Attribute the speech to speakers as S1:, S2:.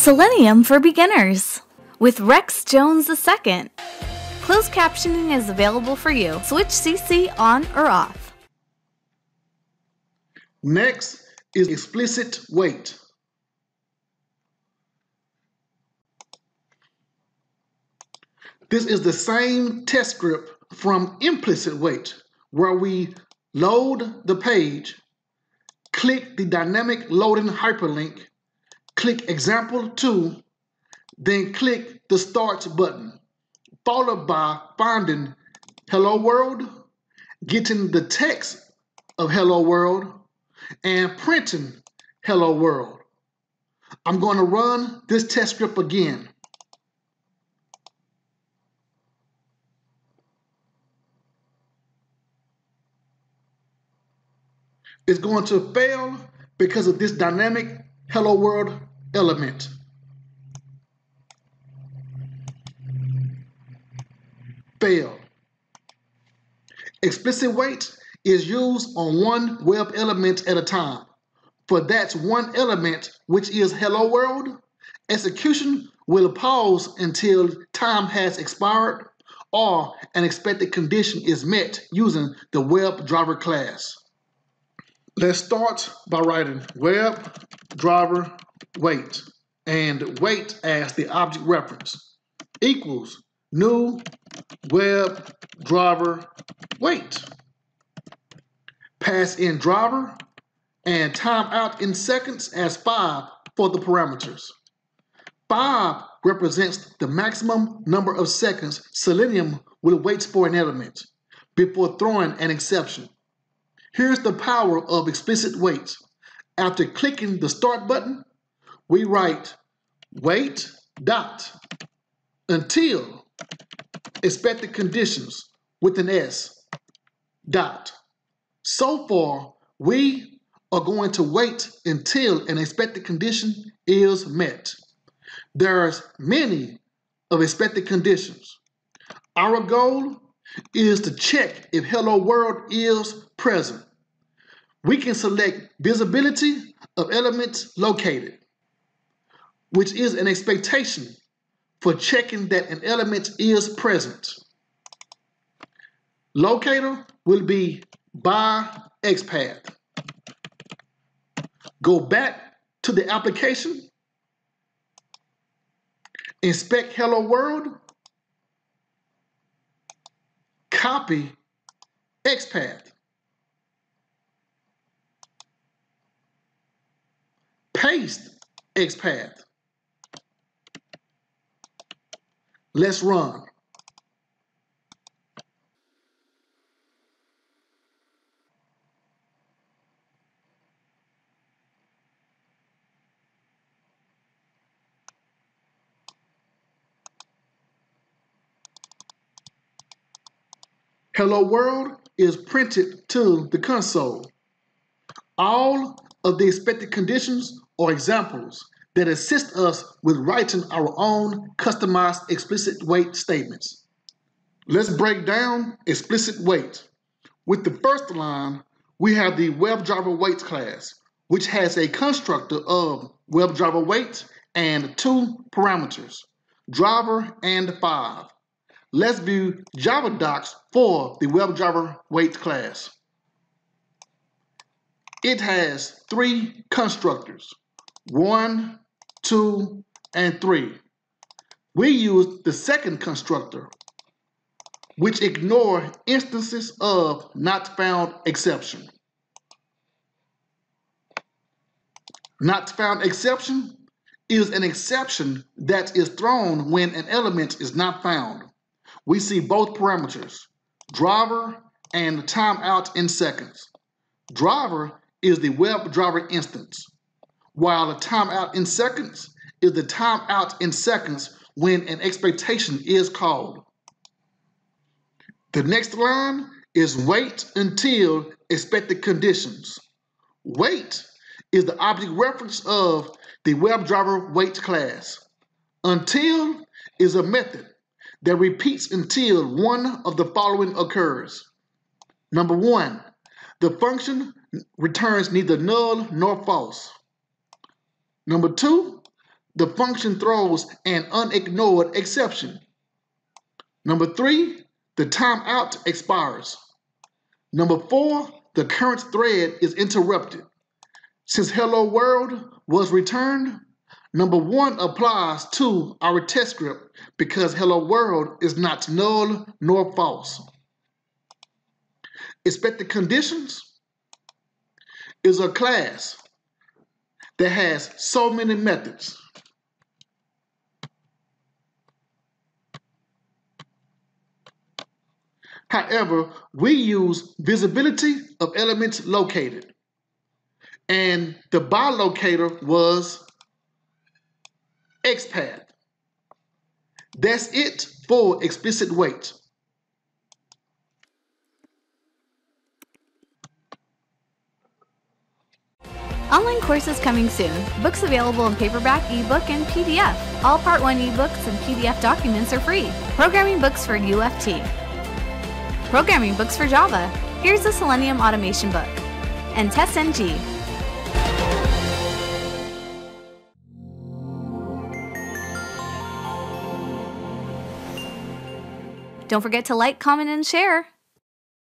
S1: Selenium for Beginners with Rex Jones II. Closed captioning is available for you. Switch CC on or off.
S2: Next is explicit wait. This is the same test script from implicit wait, where we load the page, click the dynamic loading hyperlink, click example 2, then click the start button, followed by finding hello world, getting the text of hello world, and printing hello world. I'm going to run this test script again. It's going to fail because of this dynamic hello world element. Fail. Explicit wait is used on one web element at a time. For that one element, which is hello world, execution will pause until time has expired or an expected condition is met using the web driver class. Let's start by writing web driver wait and wait as the object reference equals new web driver wait. Pass in driver and timeout in seconds as 5 for the parameters. 5 represents the maximum number of seconds Selenium will wait for an element before throwing an exception. Here's the power of explicit wait. After clicking the start button, we write wait dot until expected conditions with an S dot. So far, we are going to wait until an expected condition is met. There's many of expected conditions. Our goal is to check if hello world is present. We can select visibility of elements located, which is an expectation for checking that an element is present. Locator will be by XPath. Go back to the application, inspect Hello World, copy XPath. Paste XPath. Let's run. Hello World is printed to the console. All of the expected conditions are examples that assist us with writing our own customized explicit wait statements. Let's break down explicit wait. With the first line, we have the WebDriver wait class, which has a constructor of WebDriver wait and two parameters, driver and 5. Let's view Java docs for the WebDriver wait class. It has three constructors, one, two, and three. We use the second constructor, which ignore instances of not found exception. Not found exception is an exception that is thrown when an element is not found we see both parameters, driver and timeout in seconds. Driver is the web driver instance, while the timeout in seconds is the timeout in seconds when an expectation is called. The next line is wait until expected conditions. Wait is the object reference of the WebDriver wait class. Until is a method that repeats until one of the following occurs. Number one, the function returns neither null nor false. Number two, the function throws an unignored exception. Number three, the timeout expires. Number four, the current thread is interrupted. Since hello world was returned, number one applies to our test script because hello world is not null nor false. Expected conditions is a class that has so many methods. However, we use visibility of elements located. And the by locator was XPath. That's it for explicit wait.
S1: Online courses coming soon. Books available in paperback, ebook, and PDF. All Part 1 ebooks and PDF documents are free. Programming books for UFT. Programming books for Java. Here's the Selenium automation book. And TestNG. Don't forget to like, comment, and share.